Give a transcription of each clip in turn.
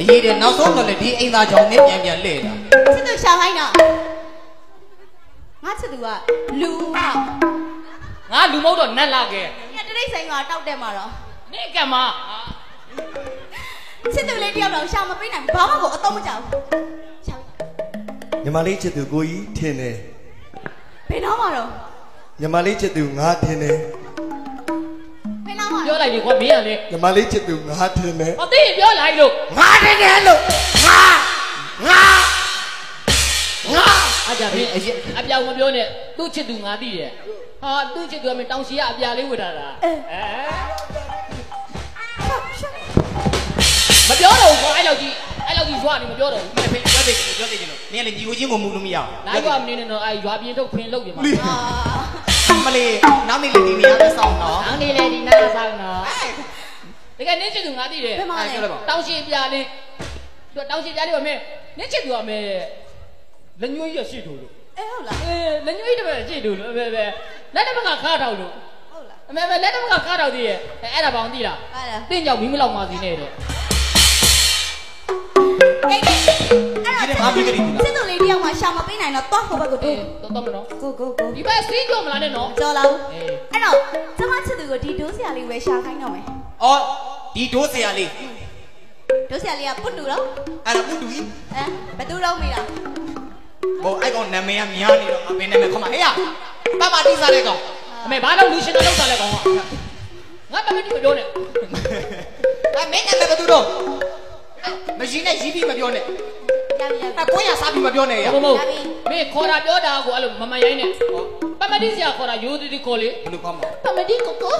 အရေးတယ်နောက်ဆုံးတော့လေဒီအိမ်သားကြောင့်နင်းပြန်ပြန်လှည့်လာချစ်သူရှာခိုင်းတော့ငါချစ်သူကလူဟာငါလူမဟုတ်တော့နတ်လာခဲ့ညတရိတ်ဆိုင်ကတောက်တယ်မှာတော့နေကံမချစ်သူလေးတယောက်တော့ရှာမပေးနိုင်ဘူးဘာမှကိုအတော့မကြောက်ဘူးရှာညီမလေးချစ်သူကိုကြီးထင်တယ်ဘယ်တော့မှတော့ညီမလေးချစ်သူငါထင်တယ်ဘယ်တော့မှ ပြောလိုက်လေကွာမင်းကလေညီမလေးချစ်သူငါထင်တယ်ဟောသိရင်ပြောလိုက်လို့ငါတည်းတယ်လို့ငါငါငါအားကြမင်းအရေးအပြောင်မပြောနဲ့သူ့ချစ်သူငါသိတယ်ဟာသူ့ချစ်သူကမင်းတောင်ရှိရအပြာလေးဝတ်ထားတာအဲမပြောတော့ဘူးကွာအဲ့လောက်ကြီးအဲ့လောက်ကြီးရွာနေမပြောတော့ဘူးဖေပြောသေးတယ်ပြောသေးတယ်လို့နင်းကလေညီကိုချင်းကိုမူလို့မရဘူးနိုင်ရွာမနေနဲ့တော့အဲ့ရွာပြင်းထုတ်ဖင်လုပ်ပြမှာအာ မလေးနောက်နေ့လေဒီနေရာမဆောင်တော့နောင်နေလေဒီနားဆောင်တော့တကယ်နင်းချစ်သူငါသိတယ်ဘယ်မှာလဲတောင်ရှိပြလေးသူတောင်ရှိပြလေးပါမင်းနင်းချစ်သူကမဲလက်ညွှန်းကြီးရရှိတူလို့အဲဟုတ်လားအေးလက်ညွှန်းကြီးတပည့်ရှိတူလို့ပဲပဲလက်တပကခါထောက်လို့ဟုတ်လားအမေမေလက်တပကခါထောက်သေးရဲ့အဲ့ဒါဘာအောင်သိလားဟာလားတင့်ကြောင့်မိမလောက်မှစီနဲ့တဲ့အေးအေးအဲ့ဒီတော့မှာပြီးကြည့်ပြီလားချစ်သူလေး တယောက်မှရှာမပေးနိုင်တော့တော့ဟိုဘက်ကိုအေးတိုးတော့တော့မနော်ကိုကိုကိုဒီဘက်စီးကြောမလားနဲ့နော်ကြော်လာဦးအေးအဲ့တော့ကျမချစ်သူကိုဒီဒိုးဆရာလေးပဲရှာခိုင်းတော့မယ်အော်ဒီဒိုးဆရာလေးဒိုးဆရာလေးကပုတ်တူတော့အဲ့ဒါပုတူကြီးအဲဘယ်သူတော့မေးတာဟိုအဲ့ကောင်နာမည်ကများနေတော့အပင်နာမည်ခမဟေးရပပတိစားတဲ့ကောင်အမေဘာလို့လူရှင်တော့လောက်တာလဲကောင်ကငါတမတိမပြောနဲ့အဲ့မင်းနာမည်ဘယ်သူတော့မရှိနဲ့ရီးပြီးမပြောနဲ့ရပြီရပြီ အဲ့ကိုရစားပြီးမပြောနဲ့ရမမဟုတ်မင်းခေါ်တာပြောတာကိုအဲ့လိုမမရိုင်းနဲ့ပမတိဆရာခေါ်တာရိုးတီတီခေါ်လေဘယ်လိုကောင်းမလဲပမတိကိုကို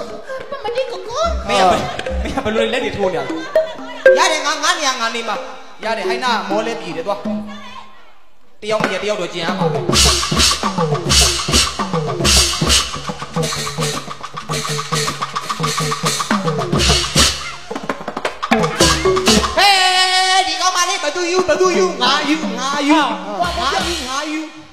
ပမတိကိုကိုမင်းကမင်းကဘယ်လိုလက်တွေထိုးနေရလဲရတယ်ငါငါနေရငါနေမှာရတယ်ဟိုင်းနာမောလဲပြည်တယ်သွားတယောက်မရတယောက်တော့ကျင်ရမှာပဲ Badu you, badu you, nga you, nga ah. you, nga you.